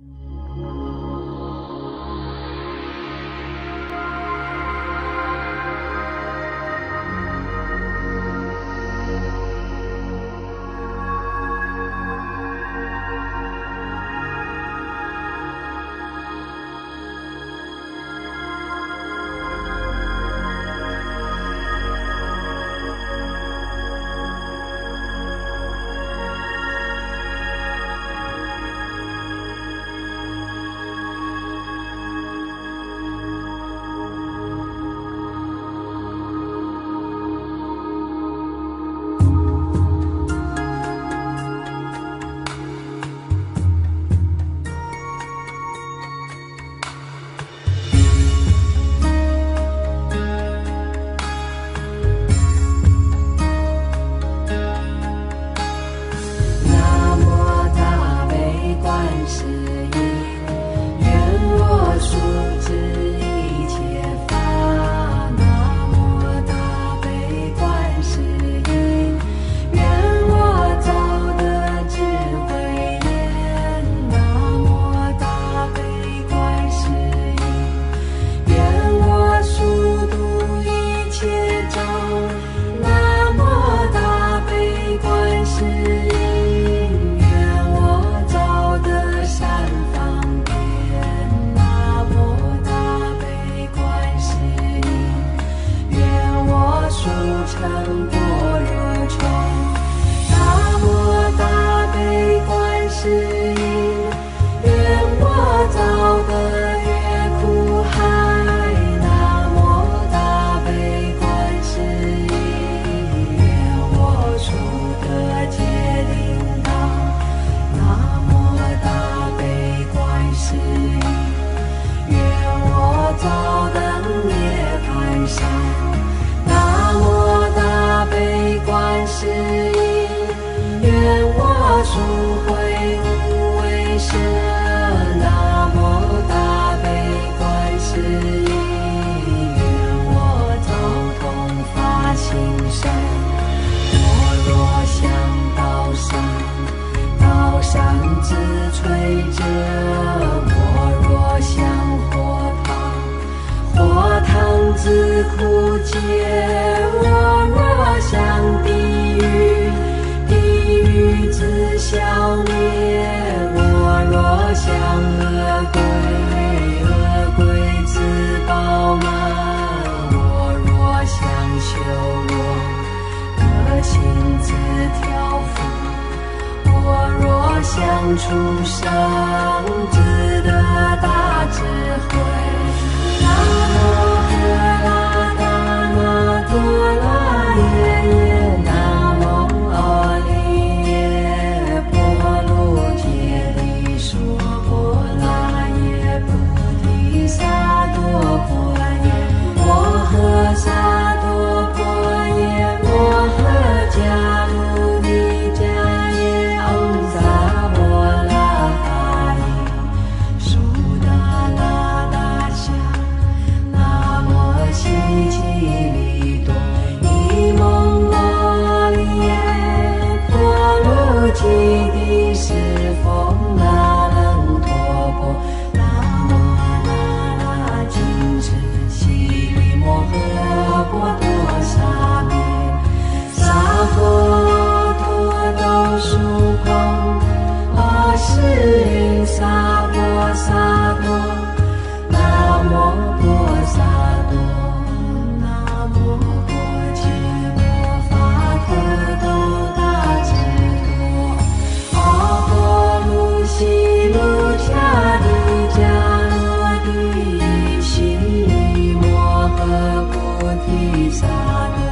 Mm-hmm. 诸慧无畏舍，南无大悲观世音。愿我走通法性身，我若向道上，道上自摧折；我若向火塘，火塘自枯竭。自调，我若向出生。一地是风来 Jesus.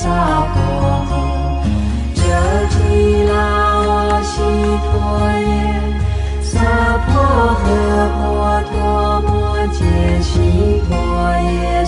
娑婆诃，摩谛，揭谛，波揭谛，波罗，